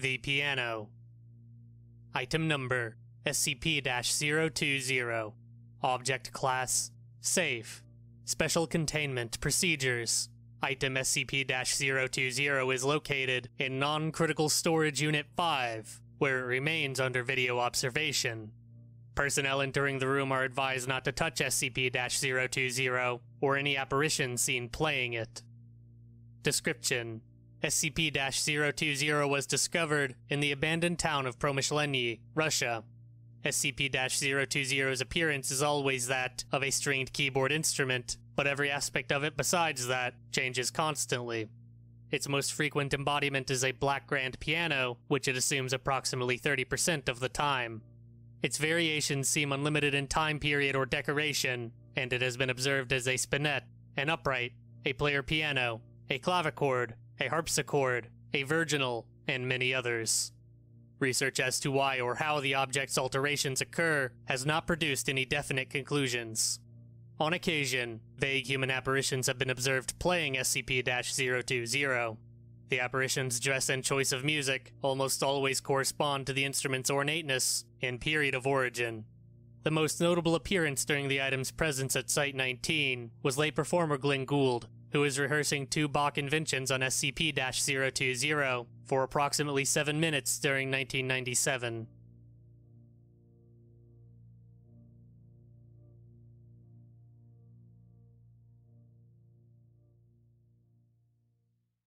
The piano. Item number SCP 020. Object class Safe. Special containment procedures. Item SCP 020 is located in Non Critical Storage Unit 5, where it remains under video observation. Personnel entering the room are advised not to touch SCP 020 or any apparition seen playing it. Description SCP 020 was discovered in the abandoned town of Promyshlenyi, Russia. SCP 020's appearance is always that of a stringed keyboard instrument, but every aspect of it besides that changes constantly. Its most frequent embodiment is a black grand piano, which it assumes approximately 30% of the time. Its variations seem unlimited in time period or decoration, and it has been observed as a spinet, an upright, a player piano, a clavichord, a harpsichord, a virginal, and many others. Research as to why or how the object's alterations occur has not produced any definite conclusions. On occasion, vague human apparitions have been observed playing SCP 020. The apparition's dress and choice of music almost always correspond to the instrument's ornateness and period of origin. The most notable appearance during the item's presence at Site 19 was lay performer Glenn Gould, who was rehearsing two Bach inventions on SCP 020 for approximately seven minutes during 1997.